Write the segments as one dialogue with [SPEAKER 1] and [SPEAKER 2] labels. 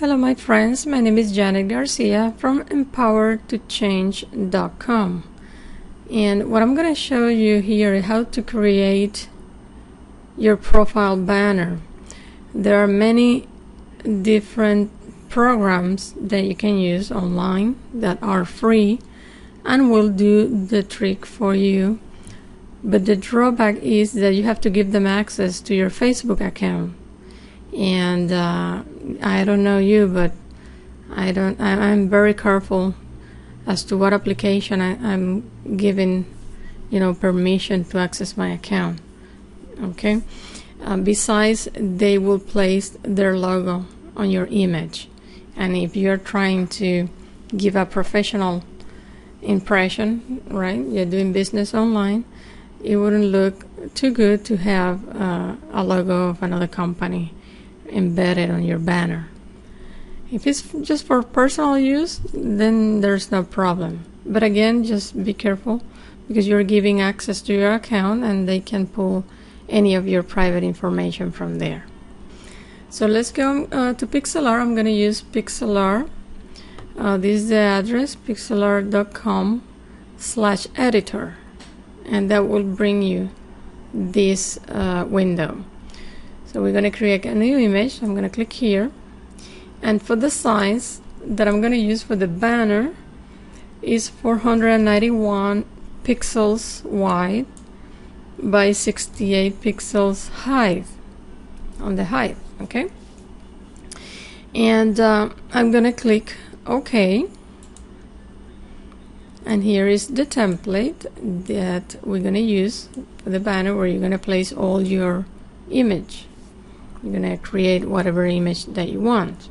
[SPEAKER 1] Hello, my friends. My name is Janet Garcia from empoweredtochange.com. And what I'm going to show you here is how to create your profile banner. There are many different programs that you can use online that are free and will do the trick for you. But the drawback is that you have to give them access to your Facebook account and uh, I don't know you, but I don't. I, am very careful as to what application I, am giving, you know, permission to access my account. Okay. Uh, besides, they will place their logo on your image, and if you're trying to give a professional impression, right? You're doing business online. It wouldn't look too good to have uh, a logo of another company embedded on your banner. If it's just for personal use, then there's no problem. But again, just be careful because you're giving access to your account and they can pull any of your private information from there. So let's go uh, to Pixlr. I'm going to use Pixlr. Uh, this is the address pixlr.com slash editor and that will bring you this uh, window. So we're going to create a new image. I'm going to click here. And for the size that I'm going to use for the banner is 491 pixels wide by 68 pixels height on the height okay and uh, I'm gonna click OK and here is the template that we're gonna use for the banner where you're gonna place all your image you're going to create whatever image that you want.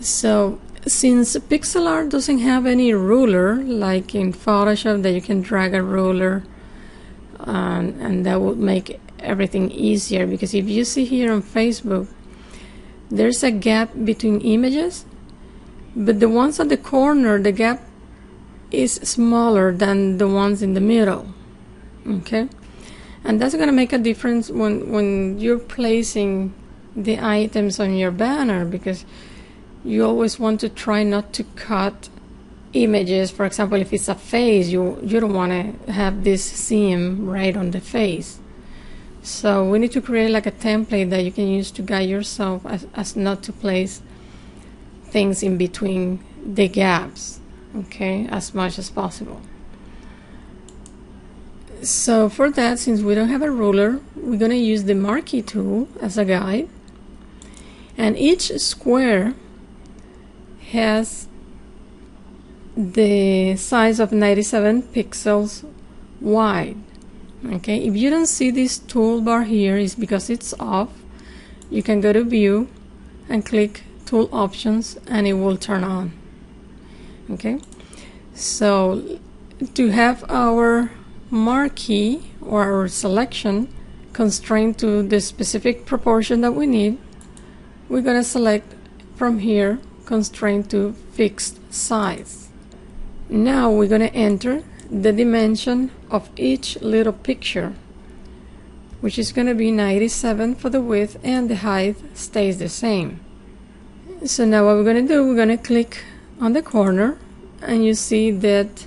[SPEAKER 1] So since Pixlr doesn't have any ruler like in Photoshop that you can drag a ruler um, and that would make everything easier because if you see here on Facebook there's a gap between images but the ones at the corner the gap is smaller than the ones in the middle okay and that's going to make a difference when when you're placing the items on your banner because you always want to try not to cut images. For example if it's a face you you don't want to have this seam right on the face. So we need to create like a template that you can use to guide yourself as, as not to place things in between the gaps okay as much as possible so for that, since we don't have a ruler, we're going to use the marquee tool as a guide. And each square has the size of 97 pixels wide. Okay, if you don't see this toolbar here, it's because it's off. You can go to view and click tool options and it will turn on. Okay, so to have our marquee or our selection constrained to the specific proportion that we need, we're going to select from here constrained to fixed size. Now we're going to enter the dimension of each little picture which is going to be 97 for the width and the height stays the same. So now what we're going to do, we're going to click on the corner and you see that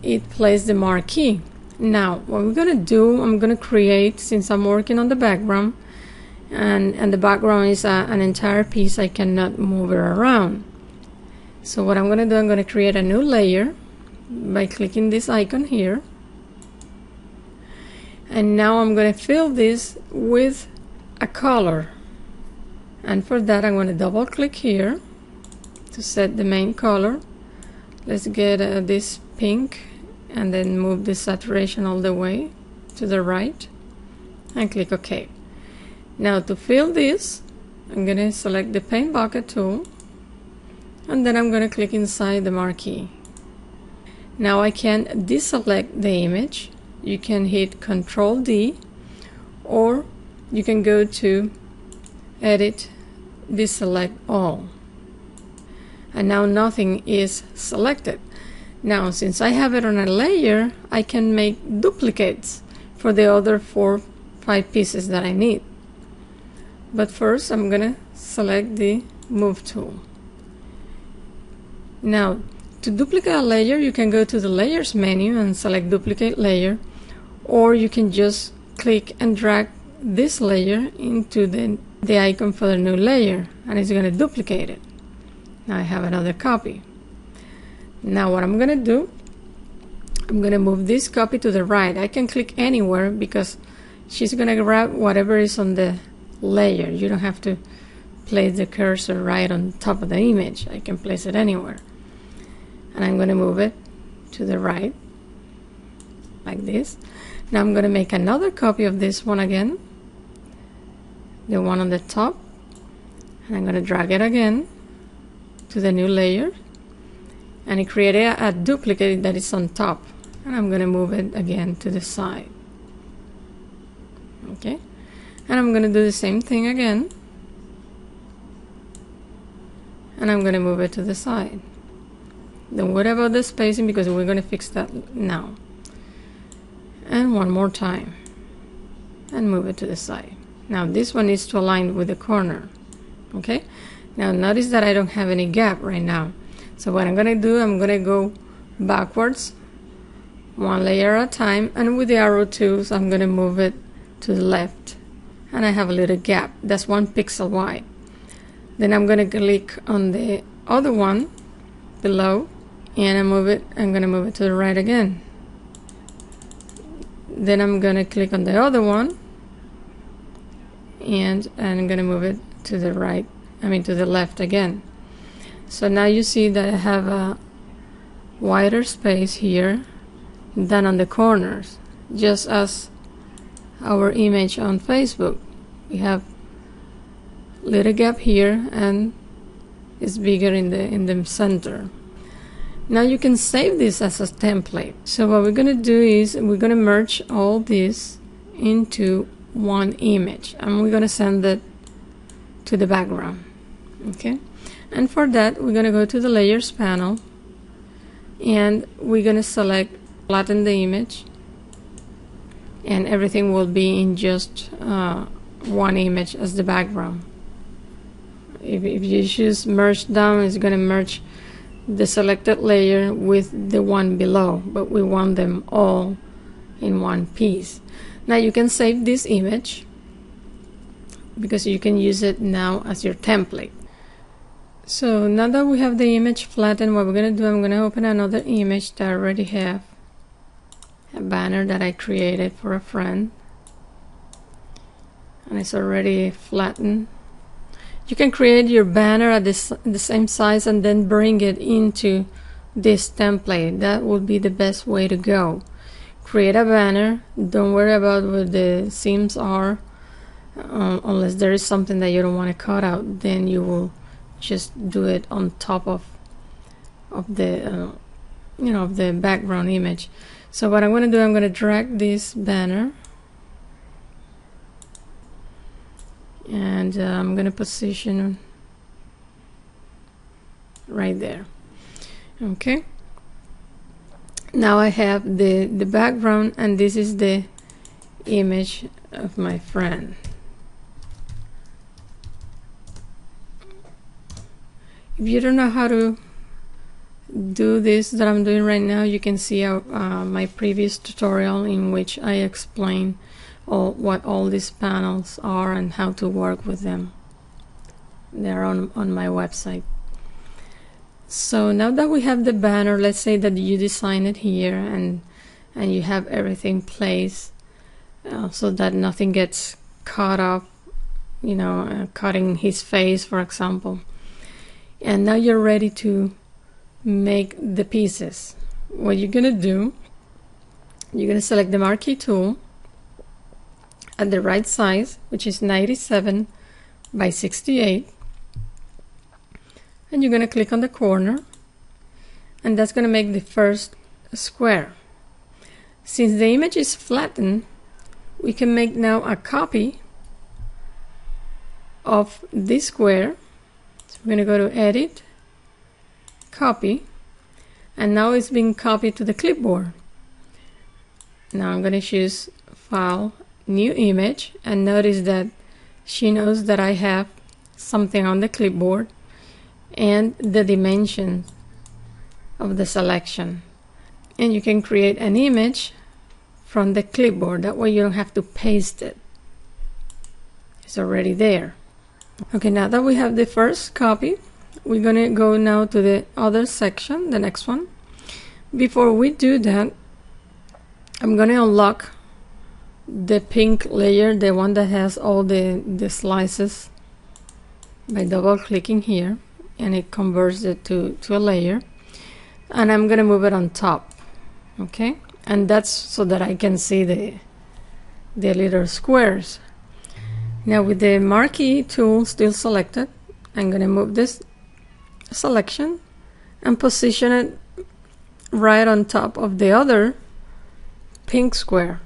[SPEAKER 1] it plays the marquee. Now, what we're gonna do, I'm gonna create, since I'm working on the background, and, and the background is a, an entire piece, I cannot move it around. So what I'm gonna do, I'm gonna create a new layer by clicking this icon here. And now I'm gonna fill this with a color. And for that, I'm gonna double click here to set the main color. Let's get uh, this pink and then move the saturation all the way to the right and click OK. Now to fill this I'm going to select the paint bucket tool and then I'm going to click inside the marquee. Now I can deselect the image. You can hit Ctrl D or you can go to Edit, Deselect All. And now nothing is selected. Now, since I have it on a layer, I can make duplicates for the other four, five pieces that I need. But first, I'm gonna select the move tool. Now, to duplicate a layer, you can go to the layers menu and select duplicate layer, or you can just click and drag this layer into the, the icon for the new layer and it's going to duplicate it. Now I have another copy. Now what I'm going to do, I'm going to move this copy to the right. I can click anywhere because she's going to grab whatever is on the layer. You don't have to place the cursor right on top of the image. I can place it anywhere and I'm going to move it to the right like this now I'm going to make another copy of this one again the one on the top and I'm going to drag it again to the new layer and it created a, duplicate that is on top and I'm going to move it again to the side okay and I'm going to do the same thing again and I'm going to move it to the side don't worry about the spacing because we're going to fix that now. And one more time. And move it to the side. Now this one needs to align with the corner. Okay? Now notice that I don't have any gap right now. So what I'm going to do, I'm going to go backwards one layer at a time and with the arrow tools I'm going to move it to the left. And I have a little gap. That's one pixel wide. Then I'm going to click on the other one below and I move it I'm gonna move it to the right again. Then I'm gonna click on the other one and I'm gonna move it to the right I mean to the left again so now you see that I have a wider space here than on the corners just as our image on Facebook we have little gap here and it's bigger in the in the center now you can save this as a template. So what we're going to do is we're going to merge all this into one image and we're going to send it to the background. Okay. And for that we're going to go to the layers panel and we're going to select flatten the image and everything will be in just uh, one image as the background. If, if you choose merge down it's going to merge the selected layer with the one below, but we want them all in one piece. Now you can save this image because you can use it now as your template. So now that we have the image flattened, what we're going to do, I'm going to open another image that I already have. A banner that I created for a friend. And it's already flattened you can create your banner at this, the same size and then bring it into this template. That would be the best way to go. Create a banner. Don't worry about what the seams are uh, unless there is something that you don't want to cut out. Then you will just do it on top of of the uh, you know of the background image. So what I'm going to do, I'm going to drag this banner. And uh, I'm gonna position right there. Okay. Now I have the the background and this is the image of my friend if you don't know how to do this that I'm doing right now you can see uh, uh, my previous tutorial in which I explain all, what all these panels are and how to work with them. They're on, on my website. So now that we have the banner, let's say that you design it here and and you have everything placed uh, so that nothing gets caught up, you know, uh, cutting his face, for example. And now you're ready to make the pieces. What you're gonna do, you're gonna select the marquee tool at the right size, which is 97 by 68. And you're going to click on the corner, and that's going to make the first square. Since the image is flattened, we can make now a copy of this square. We're going to go to Edit, Copy, and now it's being copied to the clipboard. Now I'm going to choose File new image and notice that she knows that I have something on the clipboard and the dimensions of the selection. And you can create an image from the clipboard. That way you don't have to paste it. It's already there. Okay, now that we have the first copy, we're going to go now to the other section, the next one. Before we do that, I'm going to unlock the pink layer, the one that has all the, the slices by double clicking here and it converts it to, to a layer. And I'm gonna move it on top okay? And that's so that I can see the the little squares now with the marquee tool still selected I'm gonna move this selection and position it right on top of the other pink square.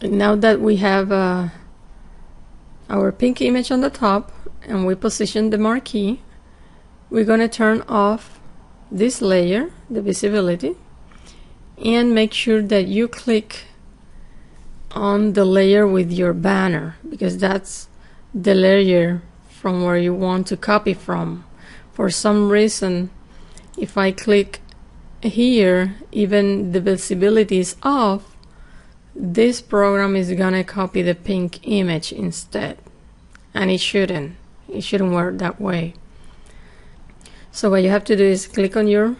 [SPEAKER 1] And now that we have uh, our pink image on the top and we position the marquee we're going to turn off this layer, the visibility, and make sure that you click on the layer with your banner because that's the layer from where you want to copy from. For some reason, if I click here, even the visibility is off, this program is gonna copy the pink image instead. And it shouldn't. It shouldn't work that way. So what you have to do is click on your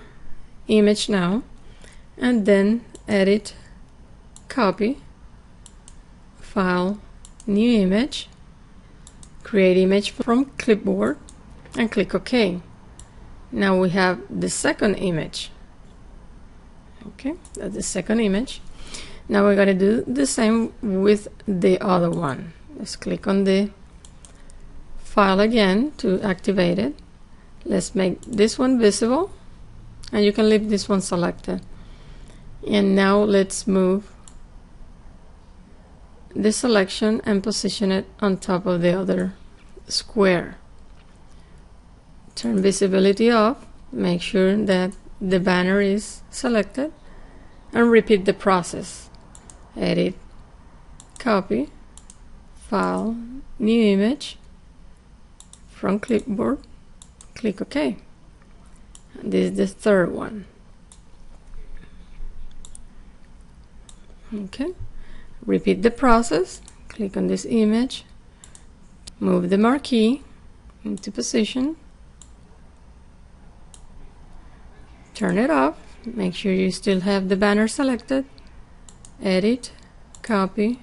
[SPEAKER 1] image now and then edit, copy, file, new image, create image from clipboard and click OK. Now we have the second image. Okay, that's the second image. Now we're going to do the same with the other one. Let's click on the file again to activate it let's make this one visible and you can leave this one selected and now let's move this selection and position it on top of the other square. Turn visibility off. Make sure that the banner is selected and repeat the process. Edit. Copy. File. New image. From clipboard. Click OK. This is the third one. Okay, repeat the process. Click on this image, move the marquee into position, turn it off, make sure you still have the banner selected, edit, copy,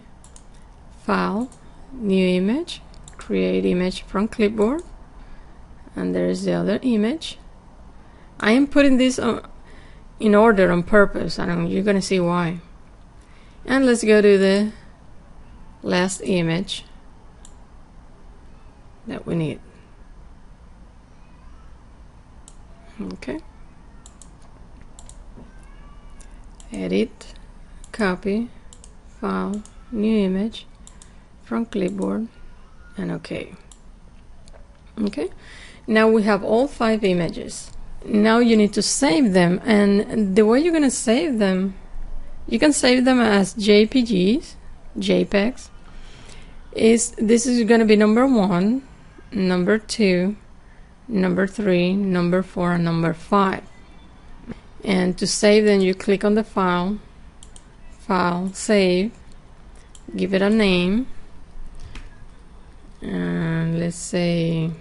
[SPEAKER 1] file, new image, create image from clipboard, and there's the other image. I am putting this on, in order on purpose. And you're gonna see why and let's go to the last image that we need. Okay. Edit copy file new image from clipboard and okay okay now we have all five images. Now you need to save them and the way you're going to save them, you can save them as JPGs, JPEGs. Is this is going to be number one, number two, number three, number four, and number five. And to save them, you click on the file, file, save, give it a name, and let's say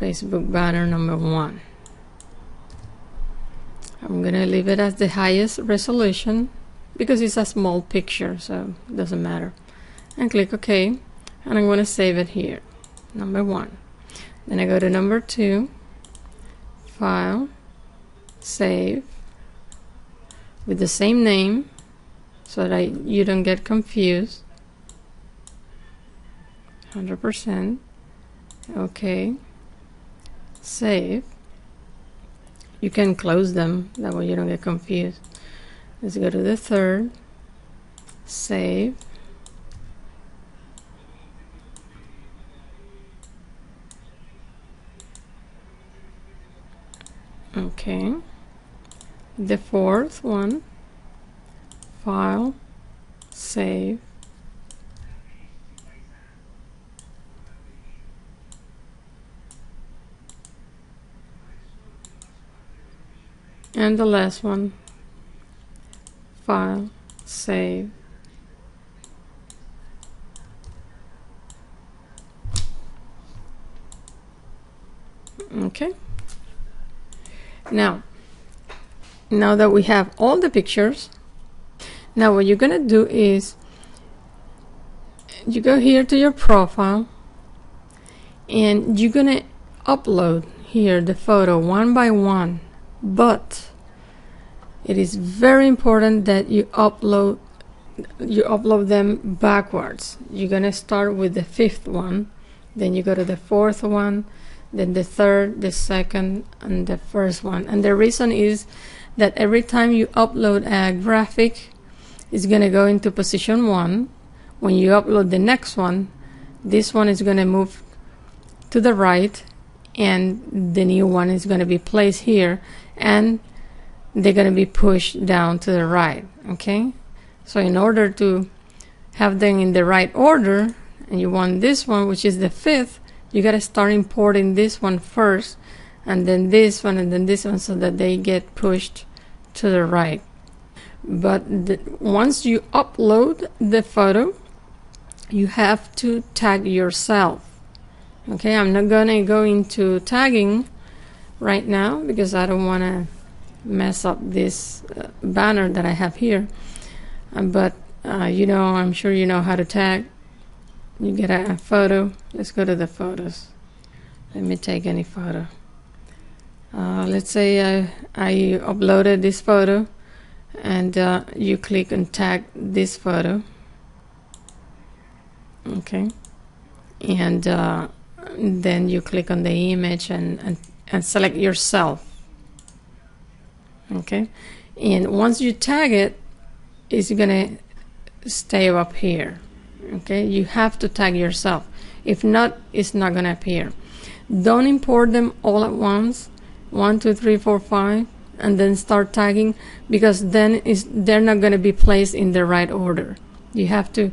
[SPEAKER 1] Facebook banner number one. I'm gonna leave it as the highest resolution because it's a small picture so it doesn't matter. And click OK and I'm to save it here. Number one. Then I go to number two file save with the same name so that I, you don't get confused. 100% okay save you can close them that way you don't get confused. Let's go to the third. Save. Okay. The fourth one. File. Save and the last one. File. Save. Okay. Now now that we have all the pictures now what you're gonna do is you go here to your profile and you're gonna upload here the photo one by one but it is very important that you upload you upload them backwards. You're gonna start with the fifth one then you go to the fourth one then the third the second and the first one. And the reason is that every time you upload a graphic it's gonna go into position one. When you upload the next one this one is gonna move to the right and the new one is going to be placed here and they're going to be pushed down to the right okay? So in order to have them in the right order and you want this one which is the fifth you got to start importing this one first and then this one and then this one so that they get pushed to the right. But the, once you upload the photo you have to tag yourself okay? I'm not gonna go into tagging right now because I don't want to mess up this uh, banner that I have here. Uh, but uh, you know I'm sure you know how to tag. You get a, a, photo. Let's go to the photos. Let me take any photo. Uh, let's say I, I uploaded this photo and uh, you click and tag this photo. Okay. And uh, then you click on the image and, and, and select yourself. Okay? And once you tag it it's gonna stay up here. Okay? You have to tag yourself. If not it's not gonna appear. Don't import them all at once. One two three four five and then start tagging because then is they're not going to be placed in the right order. You have to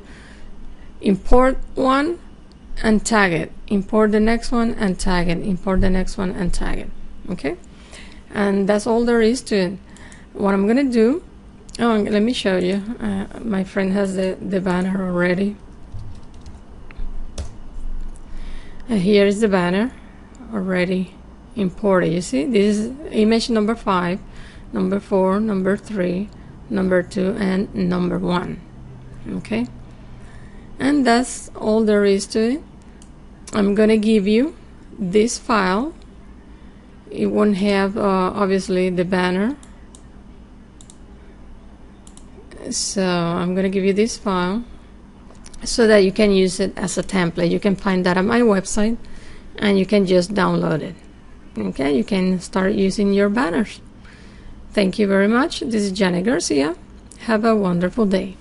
[SPEAKER 1] import one and tag it. Import the next one and tag it. Import the next one and tag it. Okay? And that's all there is to it. What I'm gonna do oh let me show you. Uh, my friend has the, the banner already. And here is the banner already imported. You see this is image number five number four number three number two and number one. Okay and that's all there is to it. I'm gonna give you this file. It won't have uh, obviously the banner. So I'm gonna give you this file so that you can use it as a template. You can find that on my website and you can just download it. Okay you can start using your banners. Thank you very much. This is Janet Garcia. Have a wonderful day